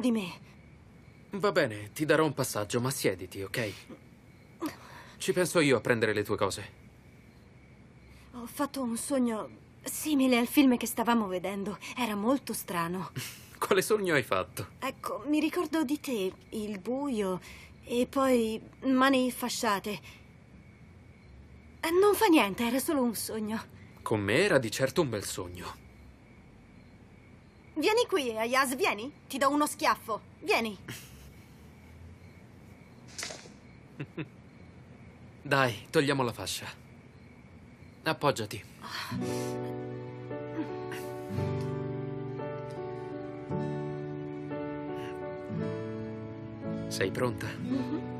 di me. Va bene, ti darò un passaggio, ma siediti, ok? Ci penso io a prendere le tue cose. Ho fatto un sogno simile al film che stavamo vedendo. Era molto strano. Quale sogno hai fatto? Ecco, mi ricordo di te, il buio e poi mani fasciate. Eh, Non fa niente, era solo un sogno. Con me era di certo un bel sogno. Vieni qui, Ayaz, vieni. Ti do uno schiaffo. Vieni. Dai, togliamo la fascia. Appoggiati. Sei pronta?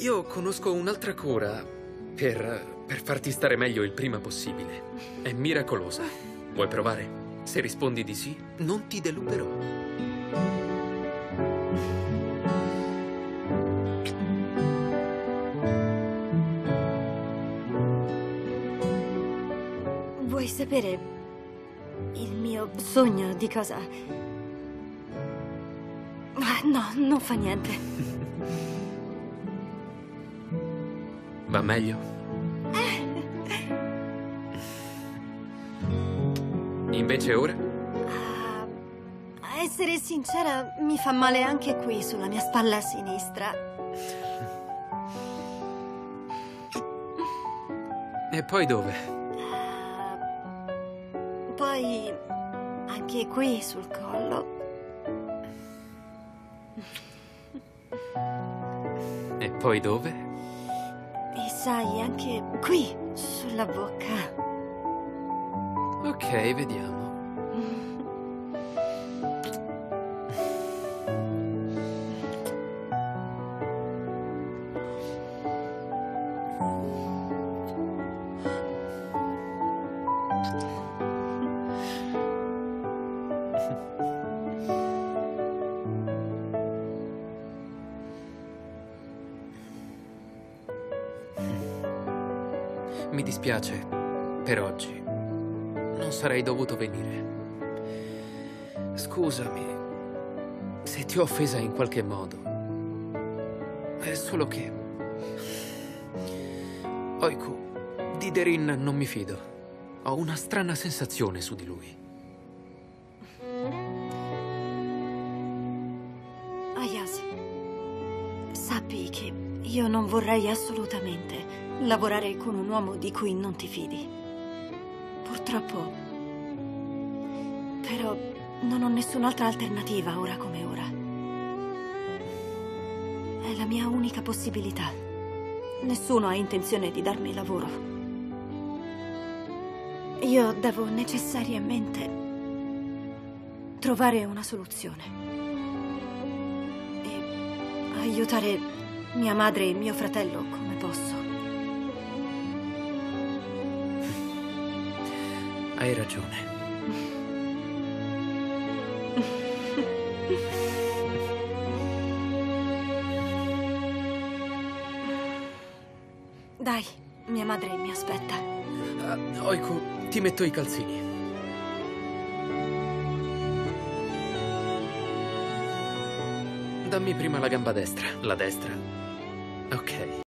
Io conosco un'altra cura per, per farti stare meglio il prima possibile. È miracolosa. Vuoi provare? Se rispondi di sì, non ti deluderò. Vuoi sapere il mio sogno di cosa? No, non fa niente. Va meglio? Invece ora? Ah, a essere sincera, mi fa male anche qui sulla mia spalla sinistra. E poi dove? Ah, poi anche qui sul collo. E poi dove? Sai, anche qui sulla bocca. Ok, vediamo. Mi dispiace, per oggi non sarei dovuto venire. Scusami se ti ho offesa in qualche modo. È solo che... Oiku, di Derin non mi fido. Ho una strana sensazione su di lui. Ayaz, sappi che io non vorrei assolutamente lavorare con un uomo di cui non ti fidi. Purtroppo. Però non ho nessun'altra alternativa ora come ora. È la mia unica possibilità. Nessuno ha intenzione di darmi lavoro. Io devo necessariamente trovare una soluzione e aiutare mia madre e mio fratello come posso. Hai ragione. Dai, mia madre mi aspetta. Ah, Oiku, ti metto i calzini. Dammi prima la gamba destra. La destra. Ok.